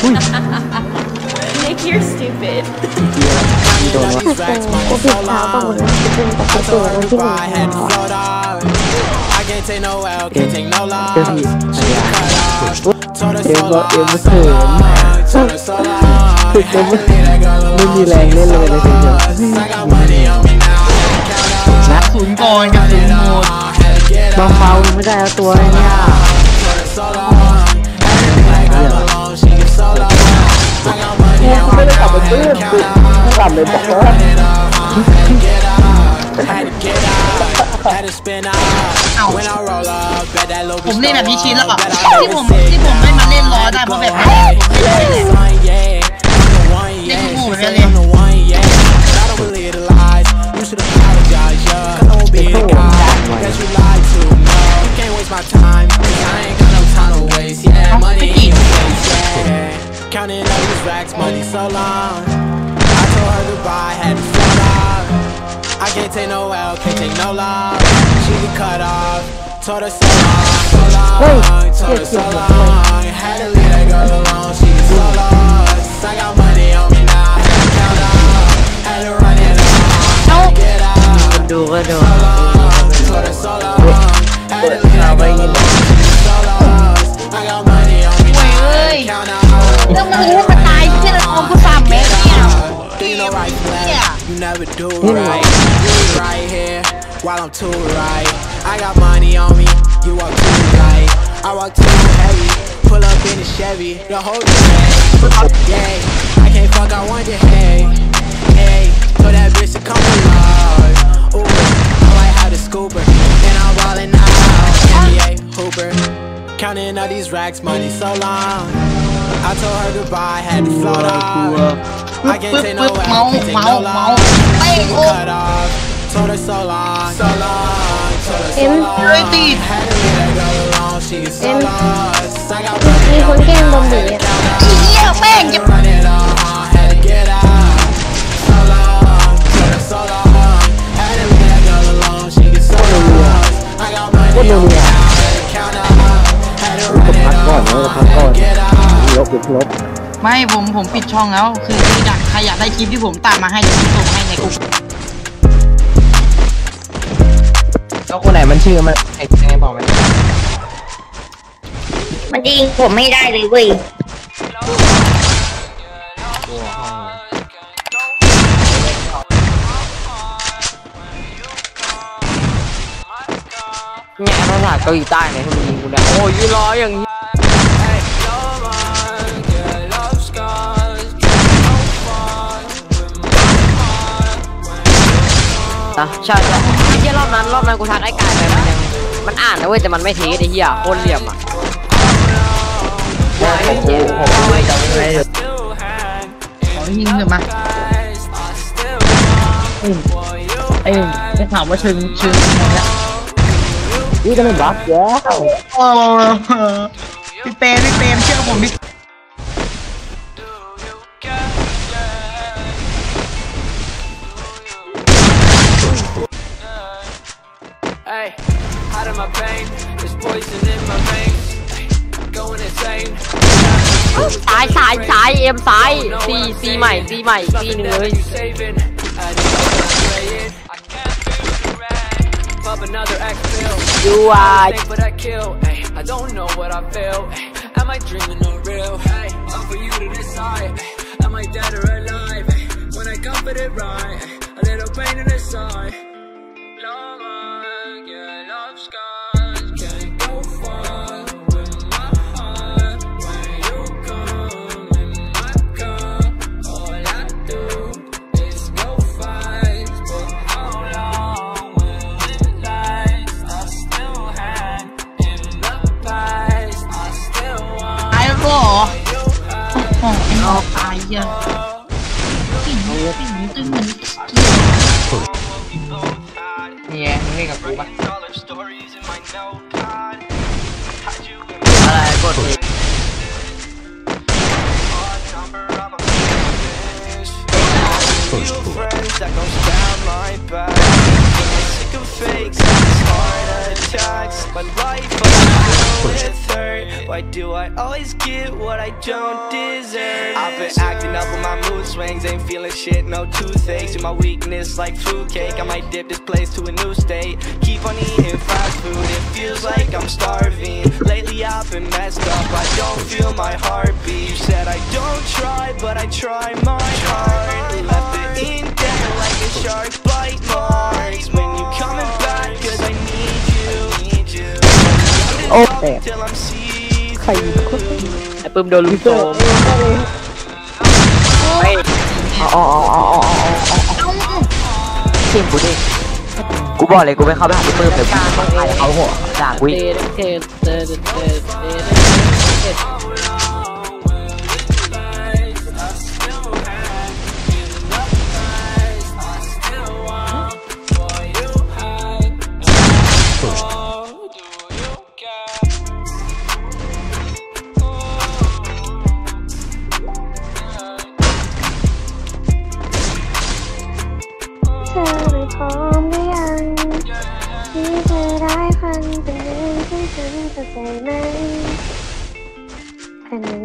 Nick you're stupid โดนวะ กูผิดเท้าป่ะมึงจะเป็นปกติวันที่หนึ่งแล้ว I can't take no L, can't take no เจ้า loss. พี่ She cut off, told her เอ็ so มก็เอ็ม long, ไม่เขิน told her so long. ถึงจะไม่ไม่มีแรงเล่นเลยเลยทีเดียว I got money on me now, I can't count นะ ศูนย์ก่อนกับศูนย์หมด on. Had to get บาง up, เมาไม่ได้เอาตัวเลยเนี่ย ผมเล่นแบบนี้ชินแล้วอะ Bet I ที่ผมที่ผมไม่มาเล่นล้อได้เพราะแบบนี้ผมเล่นไม่ได้ one, yeah. I'm the one, yeah. Nigga, She move, said really. I'm the one, yeah. can't take no L, can't take no loss. She get cut off. Told her so long, so long. Told her so long. Had to leave that girl alone. She get so lost. I got money on me now. Had to count up. Had to run it off. Had to get out. ดูก็ดู Told her so long. Had to leave that girl alone. She get so lost. I got money on me now. Had to count up. แล้วมันรู้มันตายแค่ละออมกูสามเมตรเนี่ย Do you know right from left? Yeah. You never do right. You right here I'm too right. I got money on me. You walk too light. I walk too heavy. Pull up in a Chevy. The whole day. Yeah. I can't fuck. I want your hey. Hey. Told that bitch to come alive. Ooh. I might have the scooper. And I'm ballin' out. NBA Hooper. Counting all these racks, money so long. I told her goodbye, had to float off. I can't take no L, can't take no loss. Cut off. เอ็มเลติดเอ็มมีคนเกล้งบอมบี้อีเหี้ยแม่งจะก็ดูเนี่ยก็พักก่อนแล้วพักก่อนลบลบไม่ผมผมปิดช่องแล้ว คือดักใครอยากได้คลิปที่ผมตัดมาให้จะส่งให้ในกลุ่ม แล้วคนไหนมันชื่อมันไอ้ไงบอกมันมันยิงผมไม่ได้เลยเว้ยเนี่ยภาษาเกาหลีใต้เนี่ยที่มันยิงกูเนี่ยโอ้ยยืนรออย่างนี้นะใช่ใช่ไอ้ เหี้ยรอบนั้นรอบนั้นกูทักไอ้กายไปมันยังมันอ่านนะเว้ยแต่มันไม่เทสไอ้เหี้ยโคตรเหลี่ยมอะว่าไอ้เหี้ยผมไม่จำไม่ได้ขอยิงเถอะมาเอ้ยเอ้ยจะถามว่าเชิงเชิงยังไงละนี่ก็ไม่บัฟแล้วโอ้พี่เปรมพี่เปรมเชื่อผมดิ Hey, out of my pain, there's poison in my veins. Going insane. ซ้ายซ้ายซ้ายเอ็มซ้ายซีซีใหม่ซีใหม่ซีหนึ่งเลย You saving. I need to play it. I can't feel the rain. Pop another X pill. ยูวาย Think but I kill. Ay, I don't know what I feel. Ay, am I dreaming or real? Hey, up for you to decide. Ay, am I dead or alive? Ay, when I come for it right, ay, a little pain in the side. Yeah. cái gì cái gì tôi mình kia gặp First. Sick of fakes, heart attacks. My life filled with hurt. Why do I always get what I don't deserve? I've been acting up with my mood swings, ain't feeling shit, no toothaches. See my weakness like fruitcake. I might dip this place to a new state. Keep on eating fast food, it feels like I'm starving. Lately I've been messed up, I don't feel my heartbeat. You said I don't try, but I try my hard. Left it in there like a shark bite marks. Oh. Till I'm see ใครยิงคนไอ้ปื้มโดนลุมโจมไปอ๋ออ๋ออ๋ออ๋ออ๋ออ๋อทีมกูดิกูบอกเลยกูไม่เข้าไปหาพี่ปื้มเลยกูถ่ายเขาหัวด่ากูอีก and